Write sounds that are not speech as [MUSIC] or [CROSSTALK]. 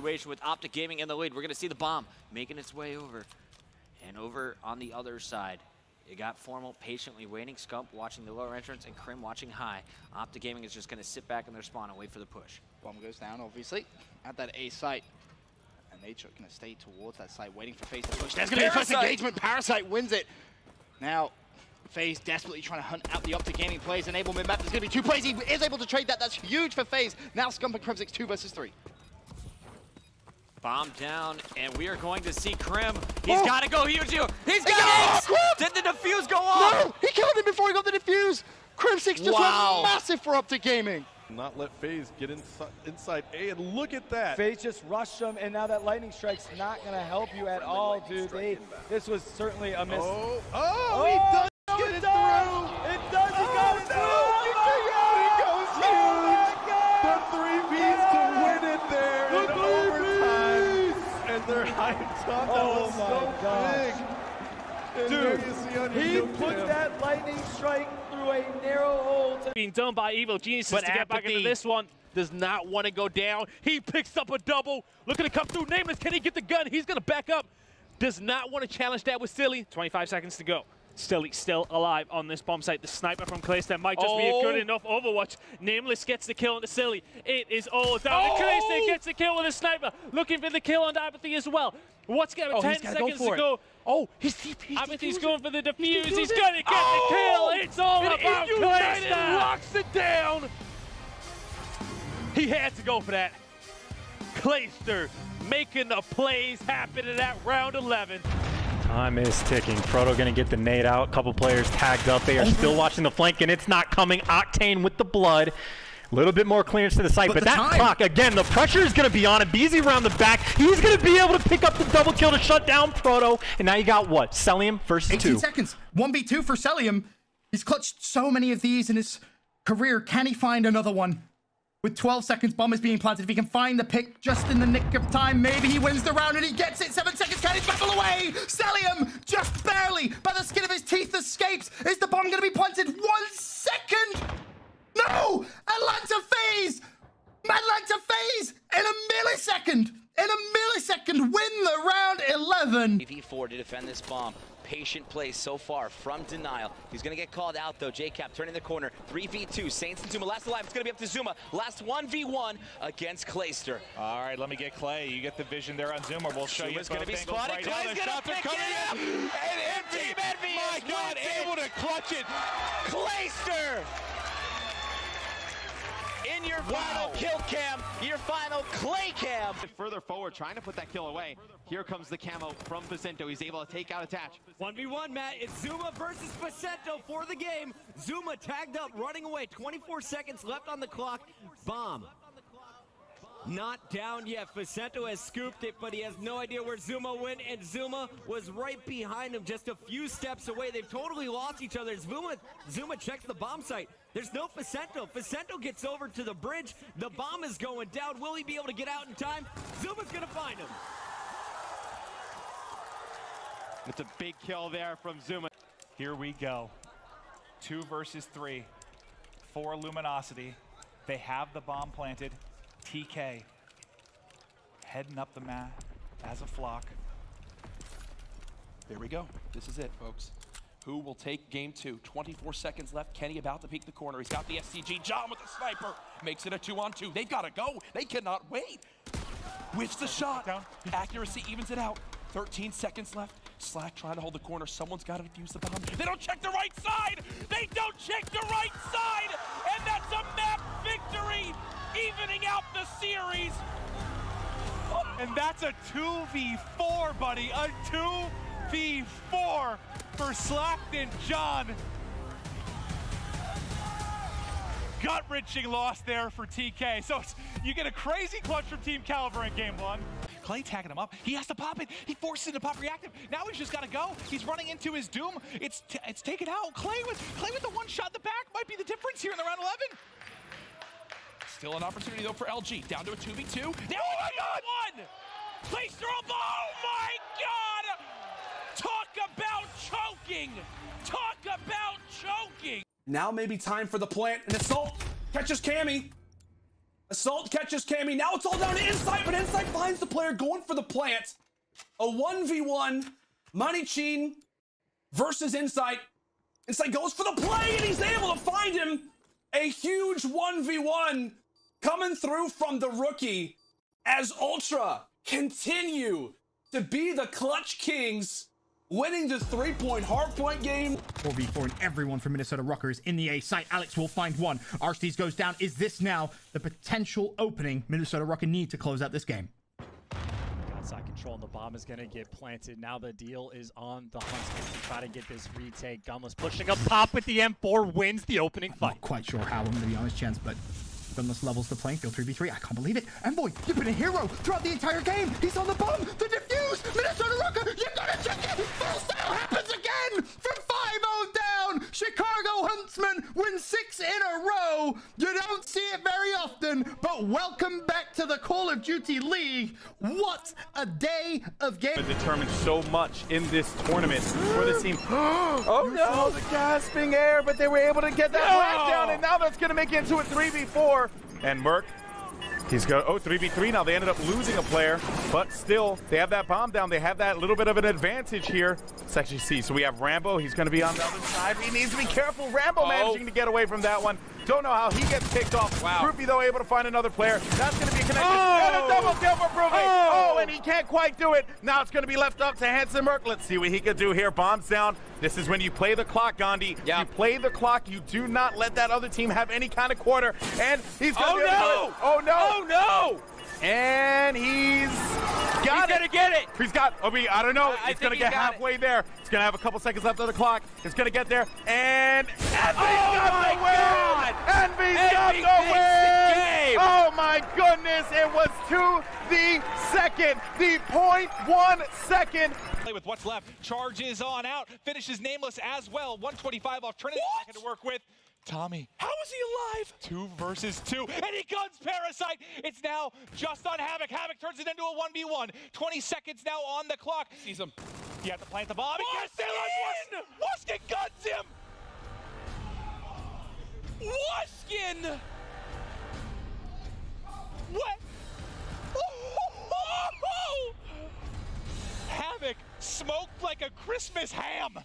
situation with Optic Gaming in the lead. We're going to see the bomb making its way over. And over on the other side, it got Formal patiently waiting, Scump watching the lower entrance, and Krim watching high. Optic Gaming is just going to sit back in their spawn and wait for the push. Bomb goes down, obviously, at that A site. And they're going to stay towards that site, waiting for FaZe to push. There's going to be a first engagement. Parasite wins it. Now, FaZe desperately trying to hunt out the Optic Gaming plays. Enable mid map. There's going to be two plays. He is able to trade that. That's huge for FaZe. Now Scump and Crimsix 2 versus 3. Bomb down, and we are going to see Krim. He's Oh. got to go huge here. He's got got it! Krim! Did the defuse go off? No! He killed him before he got the defuse! Crimsix just Wow. went massive for Optic Gaming. Not let FaZe get inside, inside A, and look at that. FaZe just rushed him, and now that lightning strike's not going to help you at all, dude. They, this was certainly a miss. Oh, oh, Oh, he does And they're hyped up. That Oh was my so gosh. big. And Dude, you see on He kill put cam. that lightning strike through a narrow hole to being done by Evil Geniuses But to get back into this one. Does not want to go down. He picks up a double. Looking to come through. Nameless. Can he get the gun? He's going to back up. Does not want to challenge that with Silly. 25 seconds to go. Still, still alive on this bomb site. The sniper from Clayster might just be a good Oh. enough Overwatch. Nameless gets the kill on the Silly. It is all down. Oh. Clayster gets the kill with a sniper. Looking for the kill on Apathy as well. What's going Oh, 10 he's gotta go seconds for to it. go. Oh, he's TP. Apathy's going for the defuse. He's, defusing. going to get Oh. the kill. It's all And about Clayster. locks it down. He had to go for that. Clayster making the plays happen in that round 11. Time is ticking. Proto gonna get the nade out. Couple players tagged up. They are still mhm. watching the flank, and it's not coming. Octane with the blood. A little bit more clearance to the site, but, But the that time- clock again. The pressure is gonna be on it. Beezy around the back. He's gonna be able to pick up the double kill to shut down Proto. And now you got what? Cellium versus 18 two. seconds. 1v2 for Cellium. He's clutched so many of these in his career. Can he find another one? With 12 seconds, bomb is being planted. If he can find the pick just in the nick of time, maybe he wins the round and he gets it. Seven seconds, can he travel away? Cellium, just barely, by the skin of his teeth, escapes. Is the bomb going to be planted? One second! No! Atlanta FaZe! Atlanta FaZe! In a millisecond! 11! V4 to defend this bomb. Patient play so far from Denial. He's going to get called out, though. JKap turning the corner. 3v2. Saints and Zuma. Last alive. It's going to be up to Zuma. Last 1v1 against Clayster. All right, let me get Clay. You get the vision there on Zuma. We'll show Zuma's you going to be spotted. right now. Clay's The going shots to are pick coming it up. in. And Envy, Team Envy My is God, wins it. able to clutch it. Clayster! Your final Wow. kill cam, your final Clay cam. Further forward, trying to put that kill away. Here comes the camo from Vicento. He's able to take out attach. 1v1, Matt. It's Zuma versus Pacento for the game. Zuma tagged up, running away. 24 seconds left on the clock. Bomb. Not down yet. Facento has scooped it, but he has no idea where Zuma went, and Zuma was right behind him, just a few steps away. They've totally lost each other. Zuma, Zuma checks the bomb site. There's no Facento. Facento gets over to the bridge. The bomb is going down. Will he be able to get out in time? Zuma's going to find him. It's a big kill there from Zuma. Here we go. Two versus three. Four Luminosity. They have the bomb planted. TK heading up the mat as a flock. There we go. This is it, folks. Who will take game two? 24 seconds left. Kenny about to peek the corner. He's got the SCG. John with the sniper. Makes it a two on two. They've got to go. They cannot wait. Whiffs the shot. Accuracy evens it out. 13 seconds left. Slack trying to hold the corner. Someone's got to defuse the bomb. They don't check the right side. They don't check the right side. That's a 2v4, buddy. A 2v4 for Slackton John. Gut-wrenching loss there for TK. So it's- you get a crazy clutch from Team Kaliber in game one. Clay tagging him up. He has to pop it. He forces it to pop reactive. Now he's just got to go. He's running into his doom. It's it's taken out. Clay with Clay with the one shot in the back might be the difference here in the round 11. Still an opportunity, though, for LG. Down to a 2v2. Now Oh my God! One! Place throw ball. Oh my God! Talk about choking! Talk about choking! Now maybe time for the plant and assault. Catches Cammy. Assault catches Cammy. Now it's all down to Insight, but Insight finds the player going for the plant. A 1v1. Money Chin versus Insight. Insight goes for the play, and he's able to find him. A huge 1v1 coming through from the rookie as Ultra continue to be the Clutch Kings, winning the three-point hardpoint game. 4v4 and everyone from Minnesota Rockers in the A site. Alex will find one. Arstees goes down. Is this now the potential opening Minnesota RØKKR need to close out this game? Outside control and the bomb is going to get planted. Now the deal is on the Huntsman to try to get this retake. Gunless pushing up top with the M4 wins the opening fight. Not quite sure how, I'm going to be honest, Chance, but Gunless levels the playing field 3v3. I can't believe it. Envoy, you've been a hero throughout the entire game. He's on the bomb. The defuse. Minnesota RØKKR, you gotta check it. Full sale happens again from 5-0 down. Chicago Huntsmen wins six in a row. You don't see it very often, but welcome to the Call of Duty League. What a day of game. Determined so much in this tournament for this team. [GASPS] oh no, the gasping air, but they were able to get that No! down, and now that's going to make it into a 3v4. And Merc, he's got, oh, 3v3 now. They ended up losing a player, but still, they have that bomb down. They have that little bit of an advantage here. Let's actually see. So we have Rambo. He's going to be on the other side. He needs to be careful. Rambo Oh. managing to get away from that one. Don't know how he gets picked off. Wow. Groupie, though, able to find another player. That's going to be a connection. Oh! And a double kill for. Oh. Oh, and he can't quite do it. Now it's going to be left up to Hanson Merc. Let's see what he can do here. Bombs down. This is when you play the clock, Gandhi. You play the clock. You do not let that other team have any kind of quarter. And he's going Oh, to no. Oh, no. Oh, no. And he's got He's it. gonna get it. He's got. I mean, I don't know. I- I he's gonna get got it. halfway there. He's gonna have a couple seconds left on the clock. He's gonna get there. And Envy's Oh got my the win. God. Envy's Envy got the win. My goodness! It was to the second, the point one second. Play with what's left. Charges on out. Finishes nameless as well. 125 off Trinity to work with. Tommy. How is he alive? Two versus two. And he guns Parasite. It's now just on Havoc. Havoc turns it into a 1v1. 20 seconds now on the clock. Sees him. You have to plant the bomb. There. Wuskin guns him. Wuskin. What? [LAUGHS] Havoc smoked like a Christmas ham.